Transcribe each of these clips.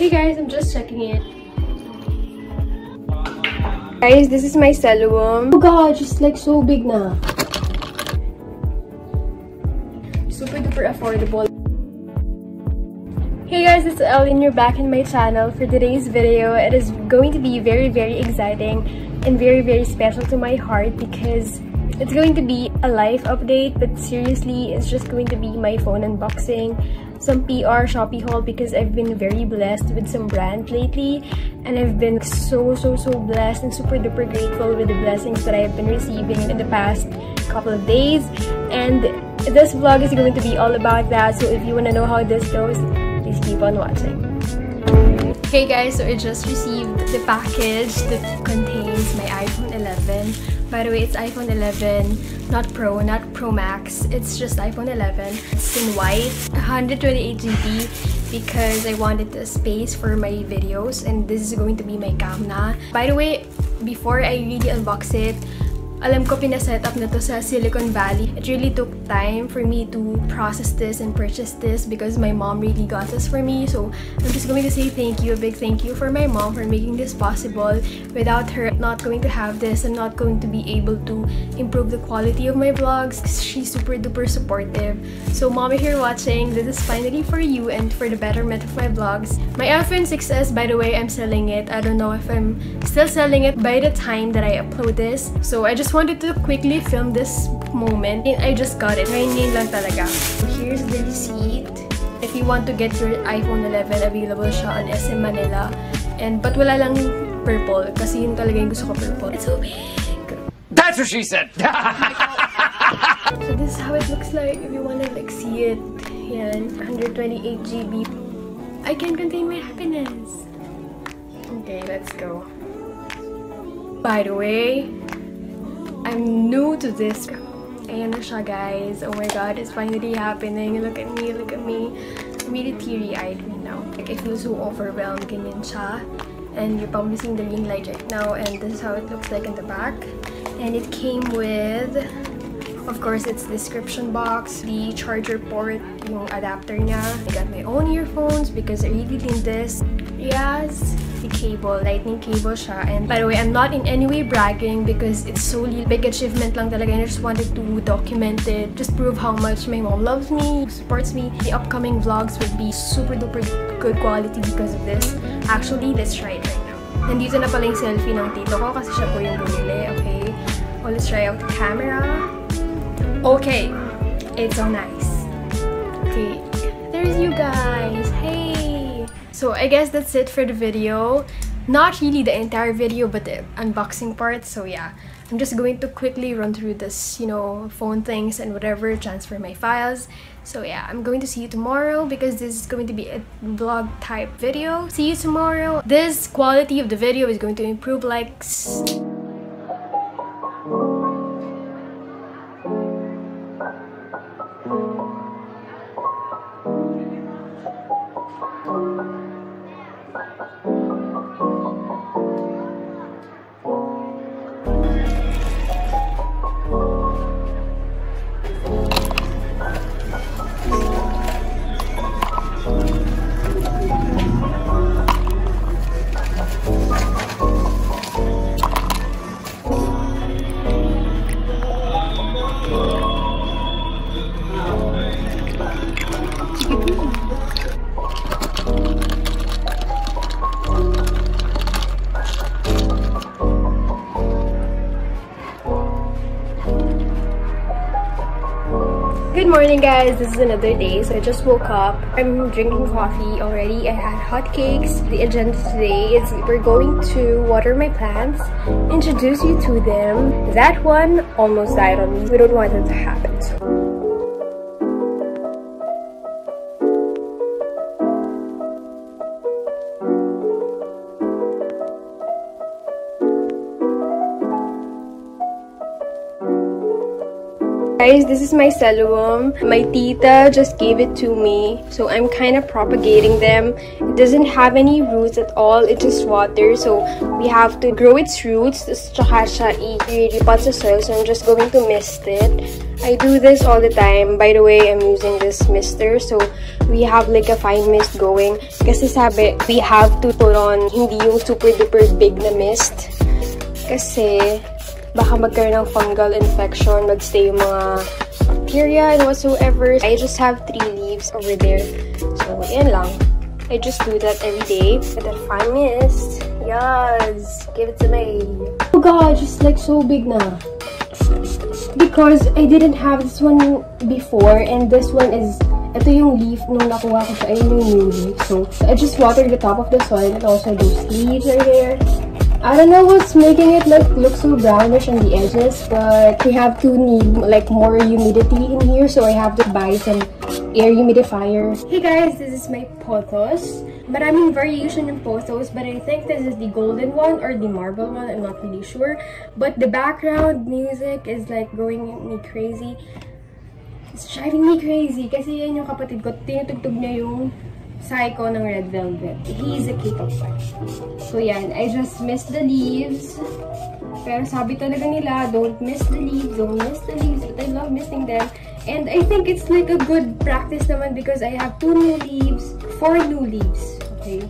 Hey guys, I'm just checking it. Guys, this is my selloum. Oh god, just like so big now. Super duper affordable. Hey guys, it's Ellen. You're back in my channel. For today's video, it is going to be very, very exciting and very, very special to my heart because it's going to be a life update, but seriously, it's just going to be my phone unboxing, some PR Shopee haul because I've been very blessed with some brands lately and I've been so, so, so blessed and super duper grateful with the blessings that I've been receiving in the past couple of days. And this vlog is going to be all about that, so if you want to know how this goes, please keep on watching. Okay guys, so I just received the package that contains my iPhone 11 by the way, it's iPhone 11, not Pro, not Pro Max. It's just iPhone 11. It's in white, 128 GB because I wanted the space for my videos and this is going to be my camera. By the way, before I really unbox it, alam ko pinaset up na to sa Silicon Valley. It really took time for me to process this and purchase this because my mom really got this for me. So I'm just going to say thank you, a big thank you for my mom for making this possible. Without her, not going to have this. I'm not going to be able to improve the quality of my vlogs. She's super duper supportive. So mom, if you're watching, this is finally for you and for the betterment of my vlogs. My iPhone 6s, by the way, I'm selling it. I don't know if I'm still selling it by the time that I upload this. So I just just wanted to quickly film this moment. And I just got it. Ngayon lang talaga. So here's the receipt. If you want to get your iPhone 11, available siya on SM Manila. And but wala lang purple kasi yun talaga yung gusto ko purple. It's so big! That's what she said! so this is how it looks like if you wanna like see it. Yan, 128 GB. I can contain my happiness. Okay, let's go. By the way, I'm new to this. Na siya, guys. Oh my god, it's finally happening. Look at me, look at me. I'm really teary-eyed right now. Like, I feel so overwhelmed. Ganyan siya. And you're probably seeing the ring light right now. And this is how it looks like in the back. And it came with... Of course, it's description box, the charger port, yung adapter niya. I got my own earphones because I really need this. Yes, the cable, lightning cable siya. And by the way, I'm not in any way bragging because it's solely big achievement lang talaga and I just wanted to document it, just prove how much my mom loves me, supports me. The upcoming vlogs would be super duper good quality because of this. Actually, let's try it right now. Nandito na pala yung selfie ng tito ko kasi siya po yung bumili, okay? Well, let's try out the camera. Okay, it's so nice. Okay, there's you guys. So I guess that's it for the video. Not really the entire video, but the unboxing part. So yeah, I'm just going to quickly run through this, you know, phone things and whatever, transfer my files. So yeah, I'm going to see you tomorrow because this is going to be a vlog type video. See you tomorrow. This quality of the video is going to improve like... guys, this is another day. So I just woke up. I'm drinking coffee already. I had hot cakes. The agenda today is we're going to water my plants, introduce you to them. That one almost died on me. We don't want that to happen. So Guys, this is my selloum. My tita just gave it to me. So I'm kind of propagating them. It doesn't have any roots at all. It's just water. So we have to grow its roots. Tsaka siya i-repot sa soil. So I'm just going to mist it. I do this all the time. By the way, I'm using this mister. So we have like a fine mist going. Kasi sabi, we have to put on hindi yung super duper big na mist. Kasi baka magkaroon ng fungal infection, magstay yung mga bacteria and whatsoever. I just have three leaves over there. So, yan lang. I just do that every day. And then fine mist. Yes! Give it to me. Oh god, just like so big na. Because I didn't have this one before and this one is ito yung leaf nung nakuha ko siya. Ayun yung new leaf. So, I just watered the top of the soil and also those leaves are there. I don't know what's making it look look so brownish on the edges, but we have to need like more humidity in here, so I have to buy some air humidifier. Hey guys, this is my pothos. Maraming variation in pothos, but I think this is the golden one or the marble one. I'm not really sure. But the background music is like going me crazy. It's driving me crazy kasi yan yung kapatid ko. Tinutugtog niya yung Psycho ng Red Velvet. He's a K-pop fan. So yan, I just missed the leaves. Pero sabi talaga nila, don't miss the leaves, don't miss the leaves. But I love missing them. And I think it's like a good practice naman because I have two new leaves, four new leaves. Okay?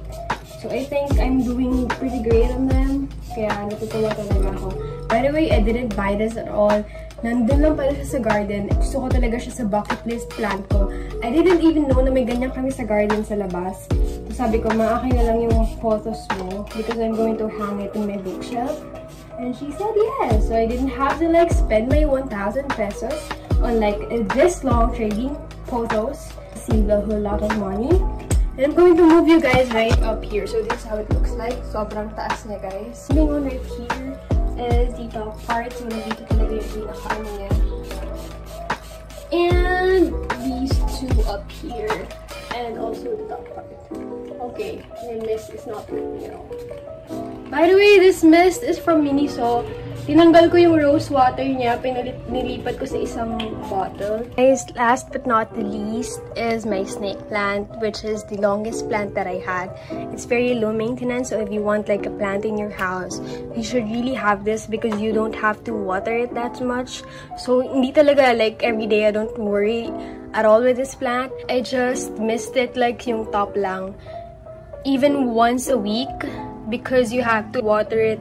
So I think I'm doing pretty great on them. Kaya natutuwa talaga ako. By the way, I didn't buy this at all. Nandun lang pala siya sa garden. Gusto ko talaga siya sa bucket list plant ko. I didn't even know na may ganyan kami sa garden sa labas. So sabi ko, maakin na lang yung photos mo because I'm going to hang it in my bookshelf. And she said yes. So I didn't have to like spend my 1,000 pesos on like this long trading photos. Save a whole lot of money. And I'm going to move you guys right up here. So this is how it looks like. Sobrang taas niya guys. Moving on right here is the top part. So nandito talaga yung pinaka niya. And these two up here. And also the top part. Okay, the mist is not working at all. By the way, this mist is from Miniso. Tinanggal ko yung rose water niya, pinalit, nilipat ko sa isang bottle. Guys, last but not the least is my snake plant, which is the longest plant that I had. It's very low maintenance, so if you want like a plant in your house, you should really have this because you don't have to water it that much. So, hindi talaga like every day I don't worry at all with this plant. I just missed it like yung top lang. Even once a week because you have to water it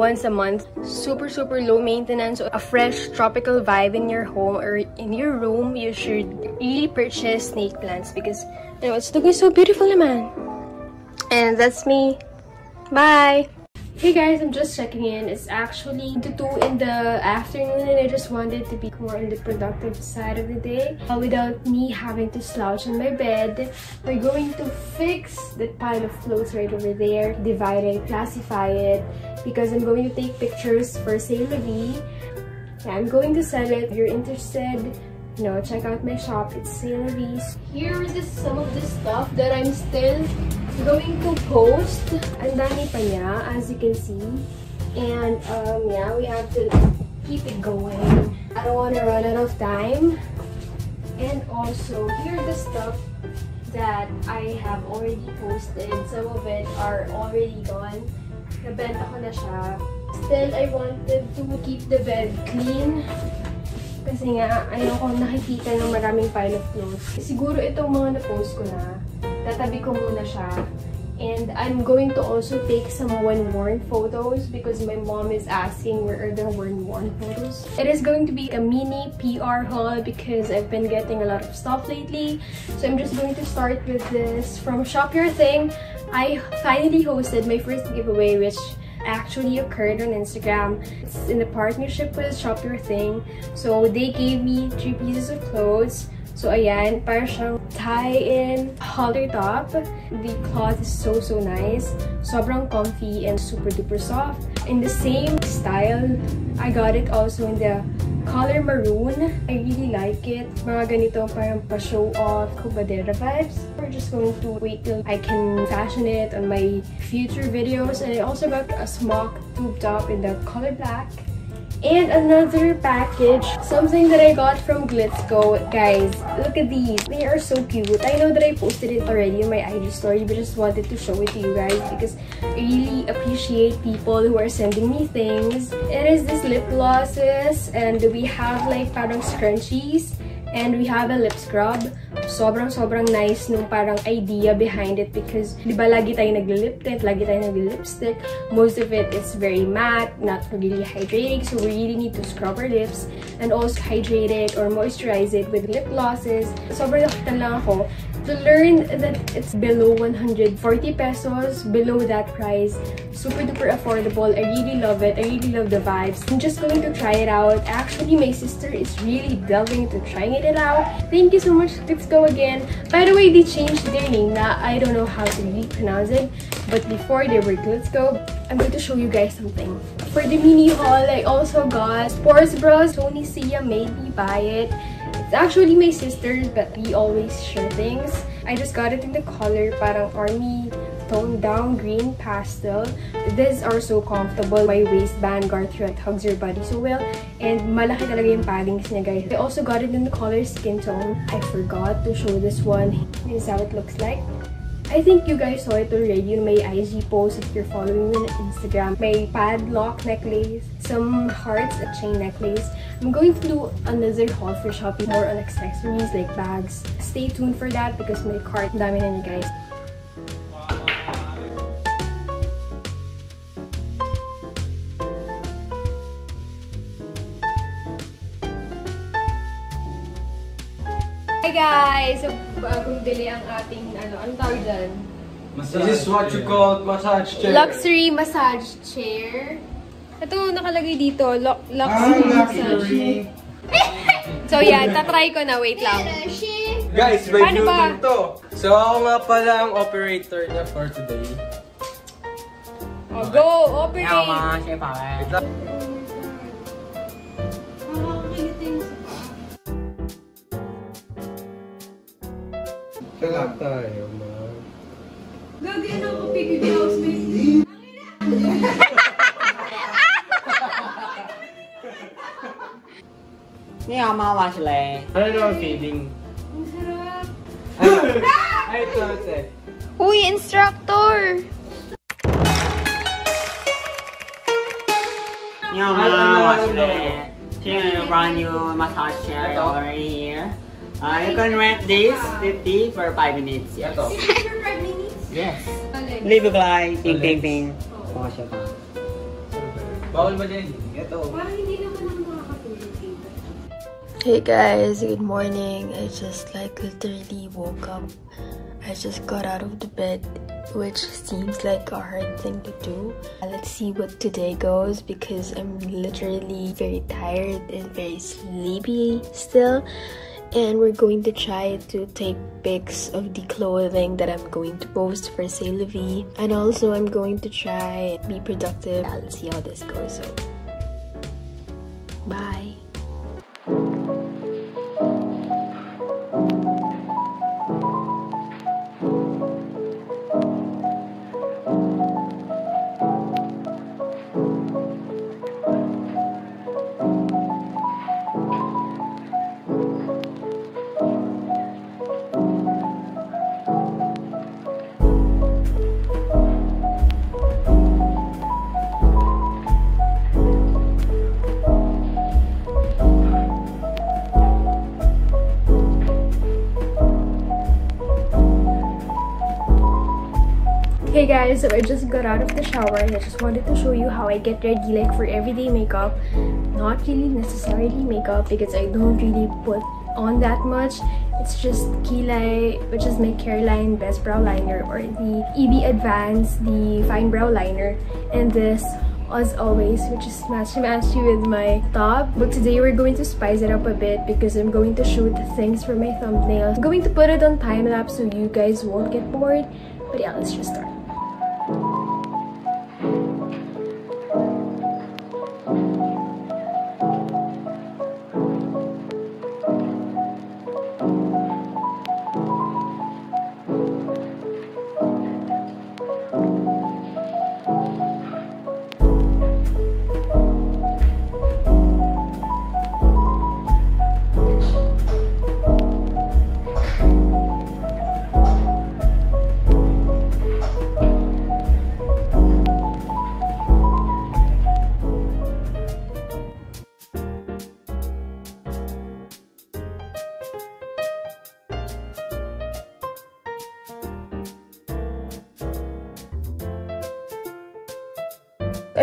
once a month. Super, super low maintenance. A fresh tropical vibe in your home or in your room, you should really purchase snake plants because you know, it's looking so beautiful naman. And that's me. Bye! Hey guys, I'm just checking in. It's actually 2 in the afternoon and I just wanted to be more on the productive side of the day uh, without me having to slouch in my bed. We're going to fix that pile of clothes right over there, divide it, classify it because I'm going to take pictures for Say Vie. Yeah, I'm going to sell it. If you're interested, you know, check out my shop. It's Vie. Here is some of the stuff that I'm still going to post. and dami pa niya, as you can see. And, um, yeah, we have to keep it going. I don't want to run out of time. And also, here the stuff that I have already posted. Some of it are already gone. Nabenta ko na siya. Still, I wanted to keep the bed clean. Kasi nga, ayoko nakikita ng maraming pile of clothes. Siguro itong mga na-post ko na, tatabi ko muna siya. And I'm going to also take some when-worn photos because my mom is asking where are the when-worn photos. It is going to be a mini PR haul because I've been getting a lot of stuff lately. So I'm just going to start with this from Shop Your Thing. I finally hosted my first giveaway which actually occurred on Instagram. It's in a partnership with Shop Your Thing. So they gave me three pieces of clothes. So ayan, para siyang tie-in halter top. The cloth is so, so nice. Sobrang comfy and super duper soft. In the same style, I got it also in the color maroon. I really like it. Mga ganito parang pa-show off kubadera vibes. We're just going to wait till I can fashion it on my future videos. And I also got a smock tube top in the color black. And another package, something that I got from Glitzko. Guys, look at these. They are so cute. I know that I posted it already in my IG story, but just wanted to show it to you guys because I really appreciate people who are sending me things. It is this lip glosses and we have like parang scrunchies and we have a lip scrub. Sobrang sobrang nice nung parang idea behind it because di ba lagi tayo nag-lip tint, lagi nag-lipstick. Most of it is very matte, not really hydrating, so we really need to scrub our lips and also hydrate it or moisturize it with lip glosses. Sobrang nakitan lang ako to learn that it's below 140 pesos, below that price. Super duper affordable. I really love it. I really love the vibes. I'm just going to try it out. Actually, my sister is really delving into trying it out. Thank you so much. Let's go again. By the way, they changed their name. Now, I don't know how to really pronounce it. But before they were Go, I'm going to show you guys something. For the mini haul, I also got sports bras. Tony Sia made me buy it. It's actually my sister's, but we always share things. I just got it in the color parang army toned down green pastel. These are so comfortable. My waistband it hugs your body so well. And malaki talaga yung paddings niya, guys. I also got it in the color skin tone. I forgot to show this one. This is how it looks like. I think you guys saw it already in my IG post if you're following me on Instagram. My padlock necklace, some hearts, a chain necklace. I'm going to do another haul for Shopee more on accessories like bags. Stay tuned for that because my cart dami na guys. Hi guys! So, bagong bili ang ating, ano, anong tawag dyan? This is what you call massage chair. Luxury massage chair. Ito nakalagay dito, lu Ah, luxury massage. luxury. So yan, tatry ko na. Wait lang. Guys, may Paano ba? To. So, ako nga pala ang operator niya for today. Oh, go! Operate! Wait lang. Sarap tayo, ma. Gagi, ano ko piggy housemate? Ni mawa sila eh. Ano na feeling? Ang sarap. Ay, ito, ito. Uy, instructor! Ni mawa ano? sila eh. She's gonna run you massage chair over here. Uh, you can rent this 50 for 5 minutes. Yes. Ito. For 5 minutes? Yes. Alin? Live like ping ping ping. Oh, siya pa. Bawal ba din? Ito. Parang hindi naman ako makakatulog dito. Hey guys, good morning. I just like literally woke up. I just got out of the bed, which seems like a hard thing to do. Let's see what today goes because I'm literally very tired and very sleepy still. And we're going to try to take pics of the clothing that I'm going to post for Say La. And also, I'm going to try be productive. Let's see how this goes. So, bye. Guys, so I just got out of the shower and I just wanted to show you how I get ready like for everyday makeup. Not really necessarily makeup because I don't really put on that much. It's just Kilay, which is my Careline Best Brow Liner or the EB Advance, the Fine Brow Liner. And this, as always, which is matchy-matchy with my top. But today we're going to spice it up a bit because I'm going to shoot things for my thumbnails. I'm going to put it on time-lapse so you guys won't get bored. But yeah, let's just start.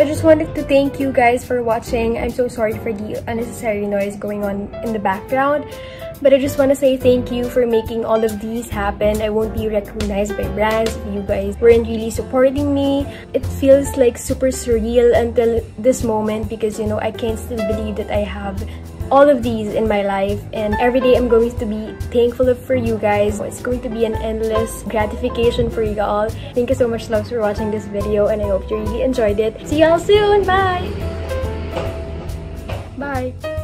Just wanted to thank you guys for watching. I'm so sorry for the unnecessary noise going on in the background. But I just want to say thank you for making all of these happen. I won't be recognized by brands if you guys weren't really supporting me. It feels like super surreal until this moment because, you know, I can't still believe that I have all of these in my life and every day I'm going to be thankful for you guys. It's going to be an endless gratification for you all. Thank you so much loves for watching this video and I hope you really enjoyed it. See y'all soon! Bye! Bye!